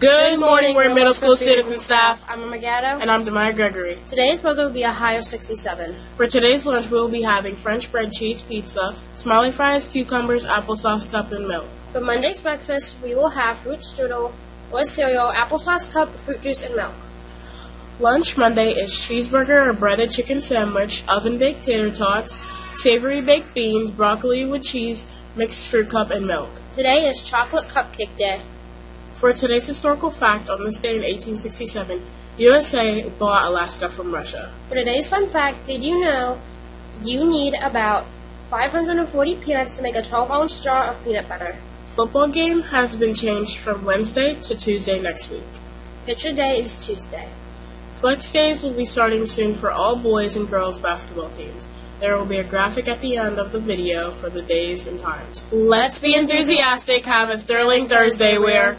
Good morning, Weir middle school students and staff. I'm Emma Gatto. And I'm Demaya Gregory. Today's weather will be a high of 67. For today's lunch, we will be having French bread cheese pizza, smiley fries, cucumbers, applesauce cup, and milk. For Monday's breakfast, we will have fruit strudel or cereal, applesauce cup, fruit juice, and milk. Lunch Monday is cheeseburger or breaded chicken sandwich, oven baked tater tots, savory baked beans, broccoli with cheese, mixed fruit cup, and milk. Today is chocolate cupcake day. For today's historical fact, on this day in 1867, USA bought Alaska from Russia. For today's fun fact, did you know you need about 540 peanuts to make a 12 ounce jar of peanut butter? Football game has been changed from Wednesday to Tuesday next week. Picture day is Tuesday. Flex days will be starting soon for all boys and girls basketball teams. There will be a graphic at the end of the video for the days and times. Let's be enthusiastic. Have a thrilling Thursday where